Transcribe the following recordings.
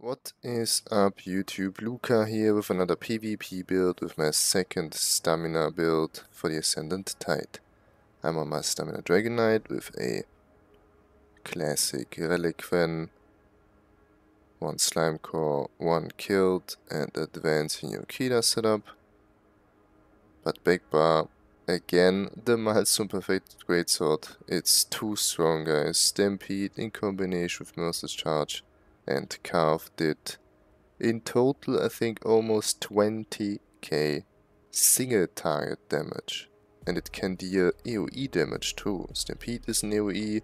What is up YouTube, Luca here with another PvE build with my second stamina build for the Ascending Tide. I'm on my Stamina Dragon Knight with a classic Relequen, one Slimecraw, one killed and advancing Yokeda setup. But Big Bar, again the Maelstrom Perfect Greatsword, it's too strong guys, Stampede in combination with Merciless Charge and Carve did in total I think almost 20k single target damage. And it can deal AoE damage too. Stampede is an AoE,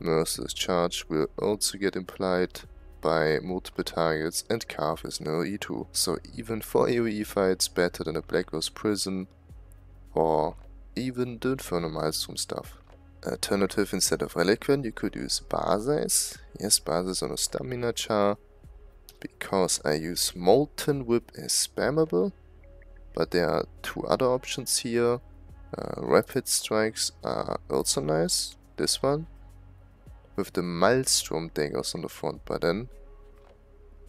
Merciless Charge will also get implied by multiple targets and Carve is an AoE too. So even for AoE fights better than a Blackrose Prison or even the Inferno Maelstrom stuff alternative instead of Relequen, you could use Bahsei's. Yes, Bahsei's on a Stamina char. Because I use Molten Whip as spammable. But there are two other options here. Uh, rapid Strikes are also nice. This one. With the Maelstrom daggers on the front button.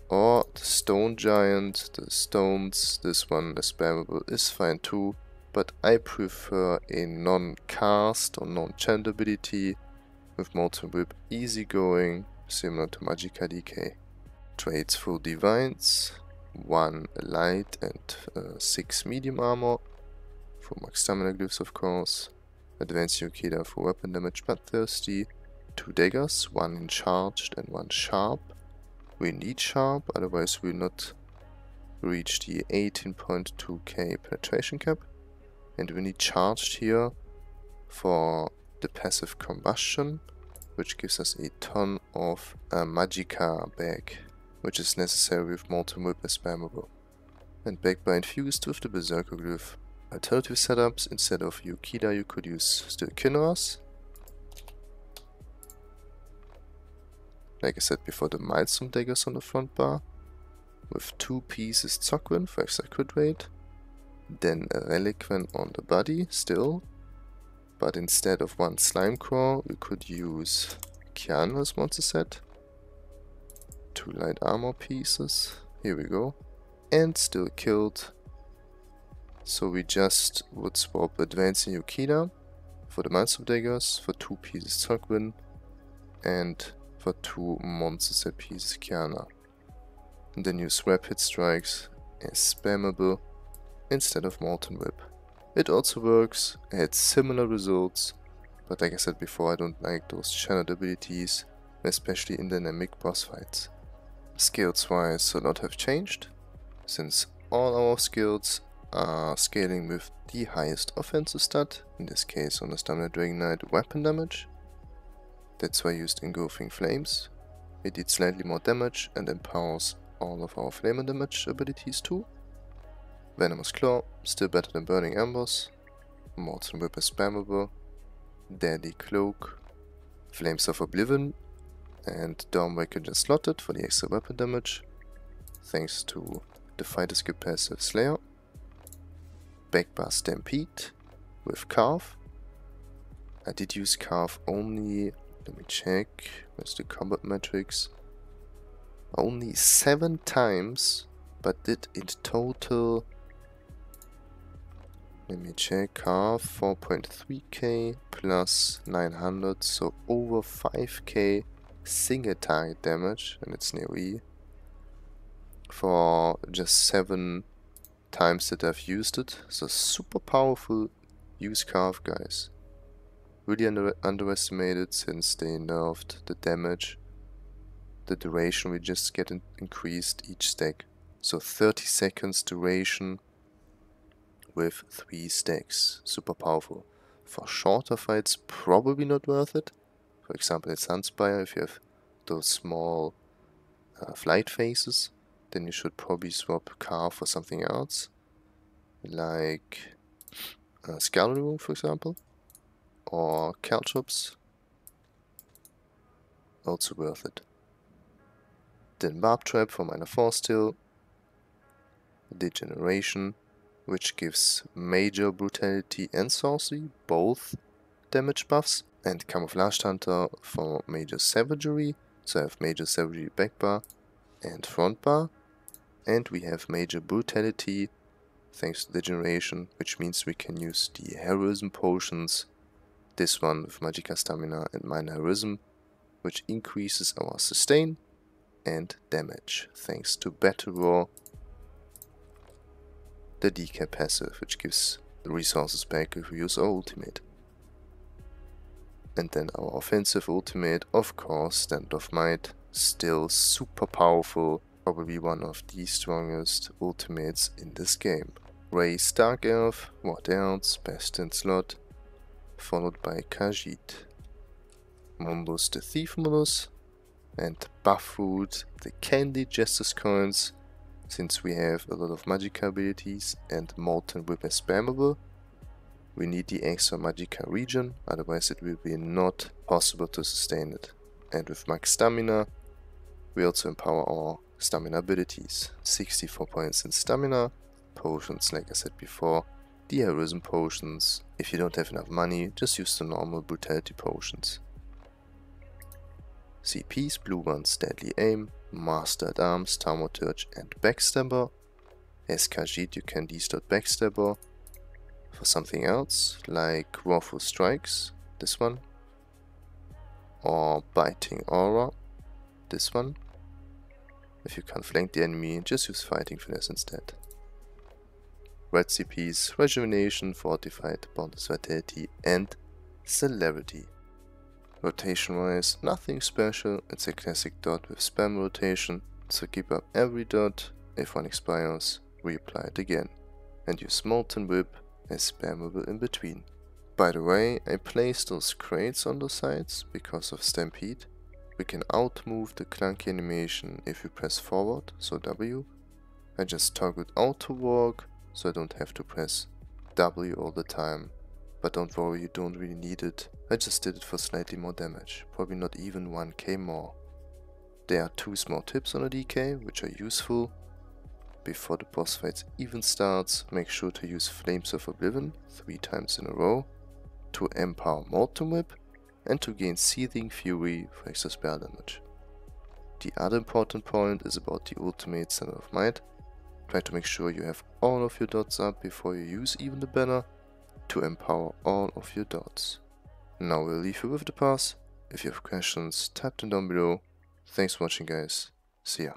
Or the Stone Giant, the stones, this one, the spammable, is fine too but I prefer a non-cast or non-chant ability with Molten Whip easygoing, similar to Magicka DK. Trades full Divines, 1 light and uh, 6 medium armor, for max stamina glyphs of course, Advanced Yokeda for weapon damage but thirsty, 2 daggers, 1 in charged and 1 sharp. We need sharp, otherwise we'll not reach the 18.2k penetration cap and we need charged here for the passive combustion which gives us a ton of uh, Magicka back which is necessary with Molten Whip as spammable. And back by infused with the Berserker Glyph. Alternative setups, instead of Yokeda you could use still Kinras. Like I said before, the Maelstrom Daggers on the front bar. With two pieces Tzogvin for extra crit rate then a Relequen on the body still. But instead of one Slimecraw, we could use Kjalnar's monster set. Two light armor pieces. Here we go. And still killed. So we just would swap Advancing Yokeda for the Monster Daggers, for two pieces Tzogvin, and for two monster set pieces Kiana. And then use Rapid Strikes as spammable instead of Molten Whip. It also works, it had similar results, but like I said before, I don't like those channeled abilities, especially in dynamic boss fights. Skills wise, a lot have changed, since all our skills are scaling with the highest offensive stat, in this case on the Stamina Dragon Knight weapon damage. That's why I used Engulfing Flames. It did slightly more damage and empowers all of our flame damage abilities too. Venomous Claw, still better than Burning Embers. Molten Whip is spammable. Cloak. Flames of Oblivion. And Dawnbreaker just slotted for the extra weapon damage. Thanks to the Fighter Skill passive Slayer. Begbar Stampede with Carve. I did use Carve only, let me check, where's the combat metrics? Only 7 times, but did in total let me check. Half 4.3k plus 900, so over 5k single target damage, and it's near E. For just 7 times that I've used it. So super powerful use carve guys. Really under underestimated since they nerfed the damage. The duration we just get in increased each stack. So 30 seconds duration with 3 stacks. Super powerful. For shorter fights, probably not worth it. For example, at Sunspire, if you have those small uh, flight phases, then you should probably swap Car for something else. Like uh, Scouring for example. Or Caltrops. Also worth it. Then Warp Trap for minor force still. Degeneration which gives major brutality and sorcery, both damage buffs, and camouflage hunter for major savagery, so I have major savagery back bar and front bar. And we have major brutality thanks to Degeneration, which means we can use the heroism potions. This one with Magicka Stamina and Minor Heroism, which increases our sustain and damage thanks to Battle Roar. The DK passive, which gives the resources back if we use our ultimate. And then our offensive ultimate, of course, Stand of Might, still super powerful, probably one of the strongest ultimates in this game. Raise Dark Elf, what else, best in slot, followed by Khajiit. Mundus the Thief Mundus, and Buffroot the Candied Jester's Coins, since we have a lot of Magicka abilities and Molten Whip is spammable. We need the extra Magicka region, otherwise it will be not possible to sustain it. And with max stamina, we also empower our stamina abilities. 64 points in stamina, potions, like I said before, the heroism potions. If you don't have enough money, just use the normal brutality potions. CPs, blue ones, deadly aim, master at arms, thaumaturge and backstabber. As Khajiit you can destart backstabber for something else, like Wrathful Strikes, this one. Or Biting Aura, this one. If you can't flank the enemy, just use Fighting Finesse instead. Red CPs, Rejuvenation, Fortified, Boundless Vitality and Celerity. Rotation wise, nothing special, it's a classic dot with spam rotation, so keep up every dot, if one expires, reapply it again, and use Molten Whip as spammable in between. By the way, I placed those crates on the sides because of Stampede. We can outmove the clunky animation if we press forward, so W. I just toggled auto walk so I don't have to press W all the time. But don't worry, you don't really need it. I just did it for slightly more damage, probably not even 1k more. There are two small tips on a DK, which are useful. Before the boss fight even starts, make sure to use Flames of Oblivion 3 times in a row, to empower Molten Whip, and to gain Seething Fury for extra spell damage. The other important point is about the ultimate Stand of Might, Try to make sure you have all of your dots up before you use even the banner to empower all of your dots. Now we'll leave you with the parse. If you have questions, type them down below. Thanks for watching guys. See ya.